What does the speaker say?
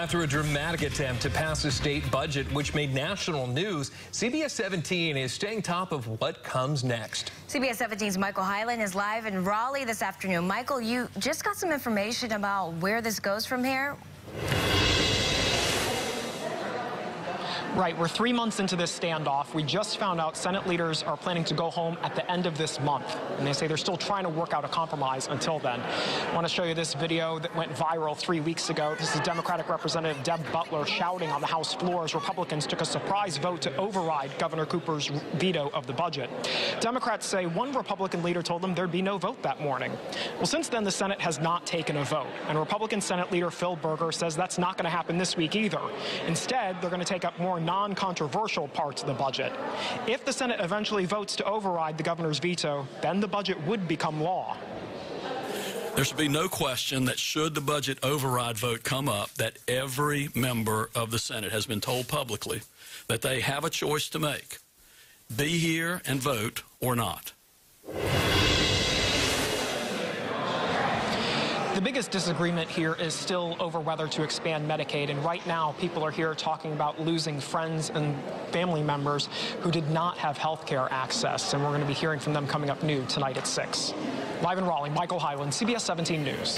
After a dramatic attempt to pass a state budget which made national news, CBS 17 is staying top of what comes next. CBS 17's Michael Hyland is live in Raleigh this afternoon. Michael, you just got some information about where this goes from here. Right, we're three months into this standoff. We just found out Senate leaders are planning to go home at the end of this month. And they say they're still trying to work out a compromise until then. I want to show you this video that went viral three weeks ago. This is Democratic Representative Deb Butler shouting on the House floor as Republicans took a surprise vote to override Governor Cooper's veto of the budget. Democrats say one Republican leader told them there'd be no vote that morning. Well, since then, the Senate has not taken a vote. And Republican Senate leader Phil Berger says that's not going to happen this week either. Instead, they're going to take up more non-controversial parts of the budget. If the Senate eventually votes to override the governor's veto, then the budget would become law. There should be no question that should the budget override vote come up, that every member of the Senate has been told publicly that they have a choice to make. Be here and vote or not. The biggest disagreement here is still over whether to expand Medicaid. And right now, people are here talking about losing friends and family members who did not have health care access. And we're going to be hearing from them coming up new tonight at 6. Live in Raleigh, Michael Hyland, CBS 17 News.